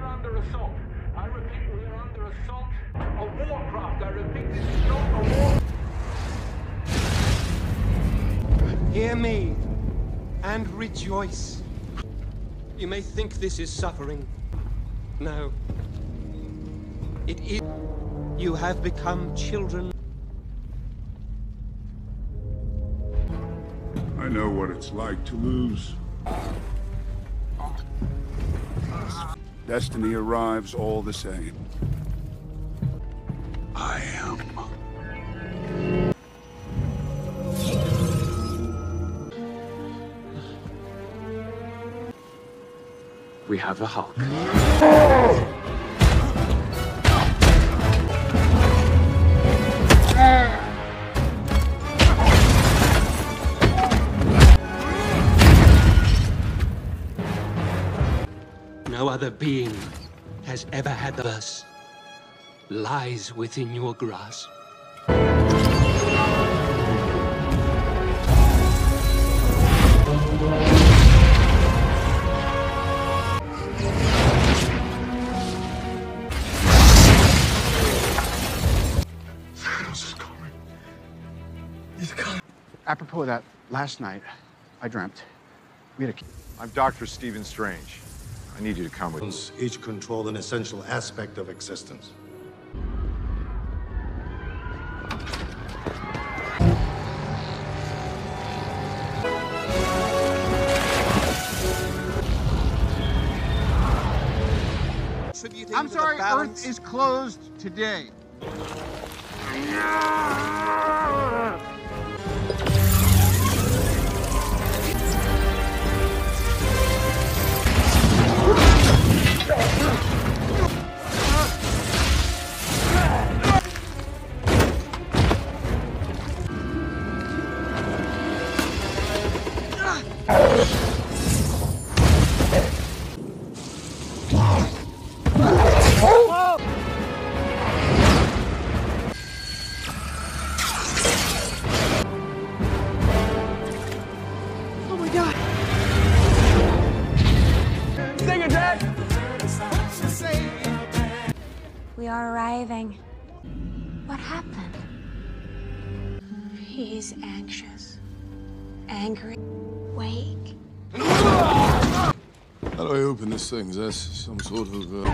are under assault. I repeat, we are under assault. A warcraft. I repeat, this is not a war. Hear me and rejoice. You may think this is suffering. No. It is. You have become children. I know what it's like to lose. Destiny arrives all the same. I am. We have a Hulk. Oh! No other being has ever had the verse lies within your grasp. Thanos is coming. He's coming. Apropos of that, last night, I dreamt we had a. I'm Dr. Stephen Strange. I need you to come with me. Each control an essential aspect of existence. I'm sorry, Earth is closed today. We are. What happened? He's anxious, angry, wake. How do I open this thing? Is that some sort of. Uh...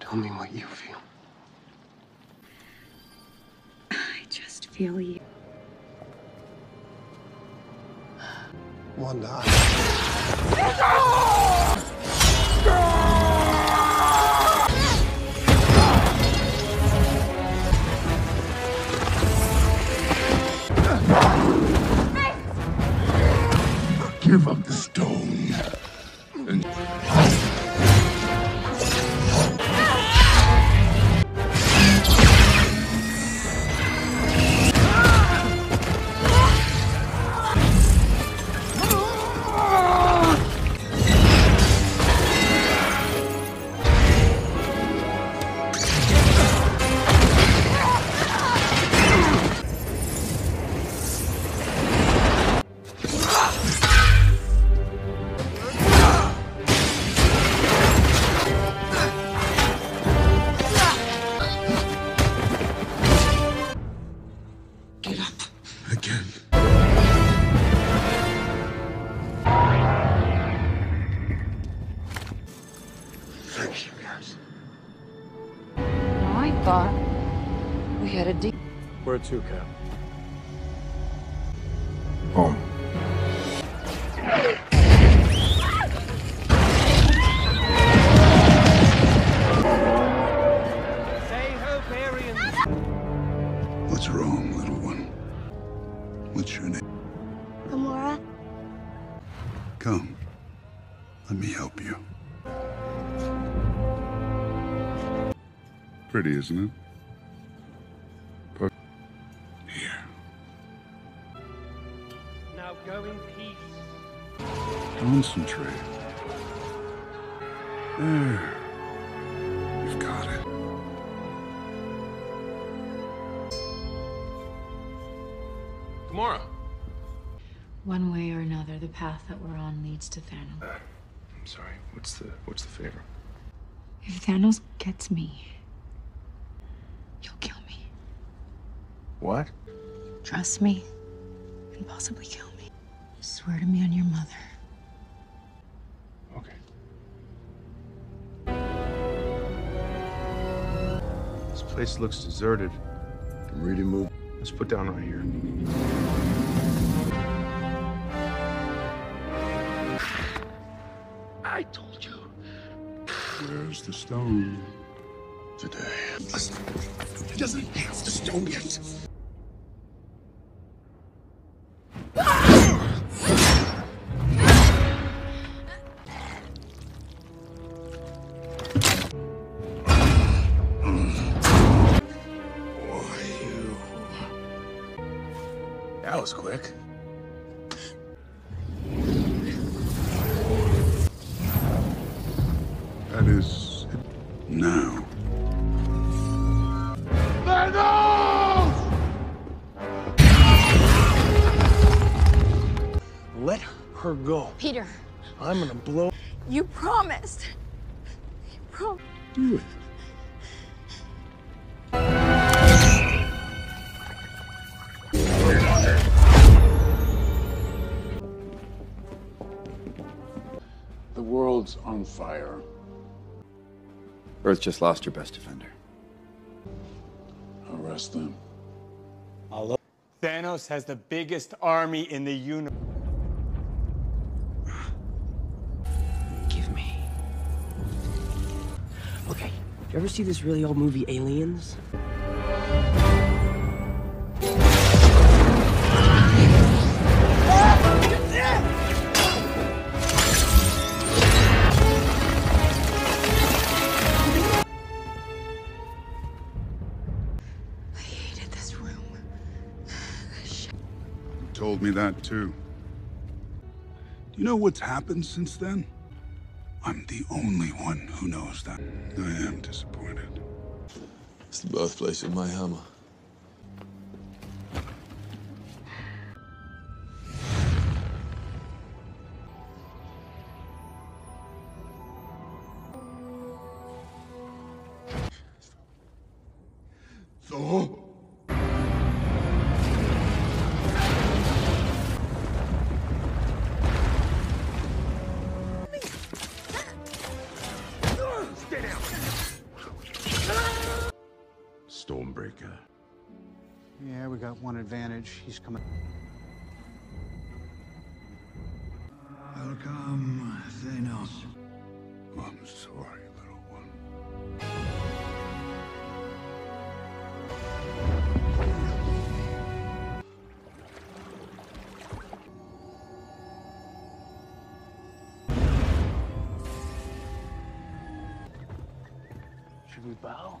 Tell me what you feel. I just feel you. Wanda. Give up the stone. And Where to, Cap? Home. Say hope, Arian. What's wrong, little one? What's your name? Gamora? Come. Let me help you. Pretty, isn't it? Concentrate. There. You've got it. Gamora. One way or another, the path that we're on leads to Thanos. Uh, I'm sorry. What's the what's the favor? If Thanos gets me, you'll kill me. What? Trust me, and possibly kill me. Swear to me on your mother. Place looks deserted. I'm ready to move. Let's put down right here. I told you. Where's the stone? Today. It doesn't have the stone yet. It now. Let her go. Peter, I'm gonna blow. you promised. You promised. Do it. The world's on fire. Earth just lost your best defender. Arrest them. Thanos has the biggest army in the universe. Give me. Okay, you ever see this really old movie, Aliens? Me that too. Do you know what's happened since then? I'm the only one who knows that. I am disappointed. It's the birthplace of my hammer. Thor? Stormbreaker. Yeah, we got one advantage. He's coming. Welcome, Thanos. I'm sorry, little one. Should we bow?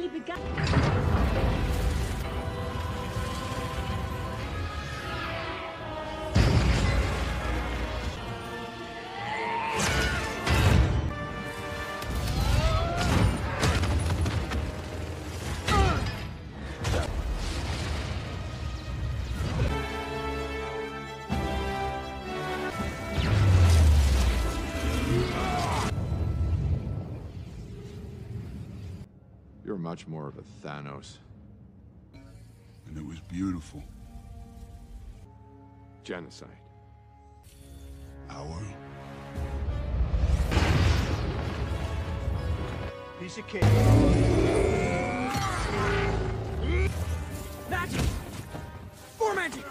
barely begun. Much more of a Thanos. And it was beautiful. Genocide. Our Piece of cake. Magic! More magic!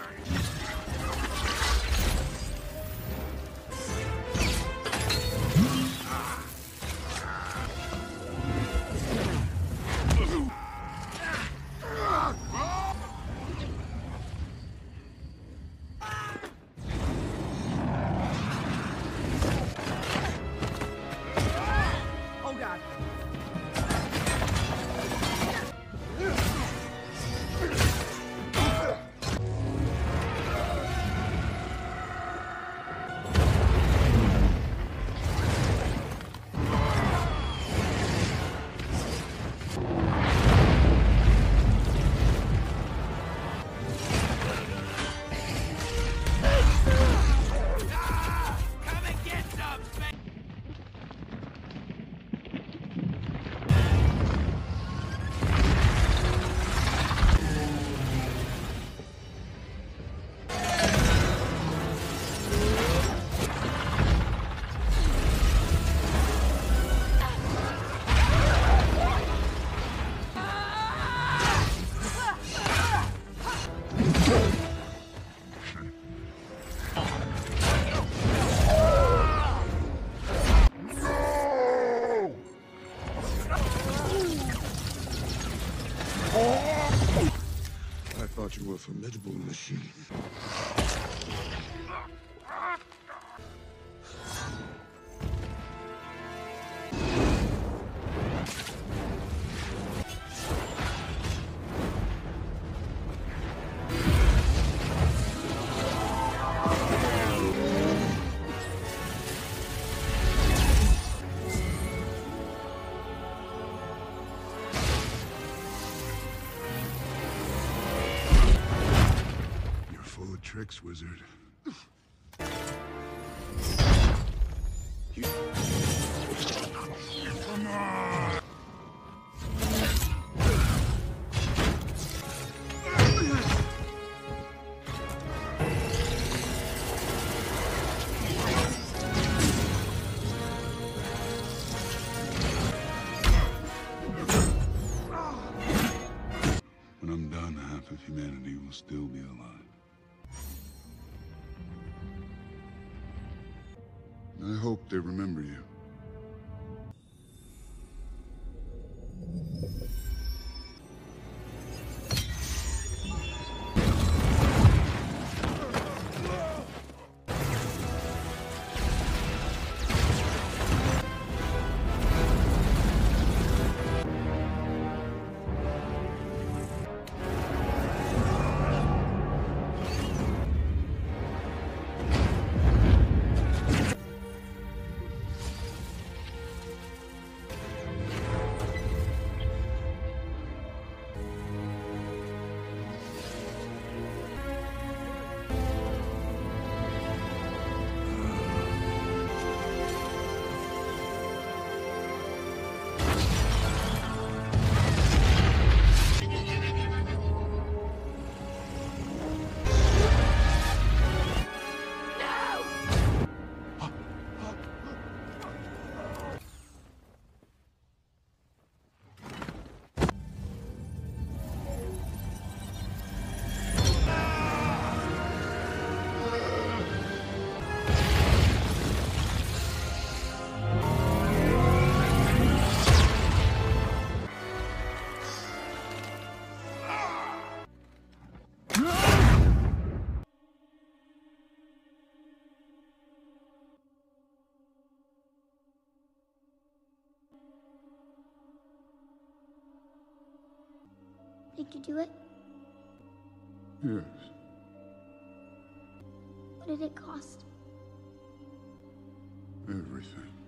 Wizard. I hope they remember you. Did you do it? Yes. What did it cost? Everything.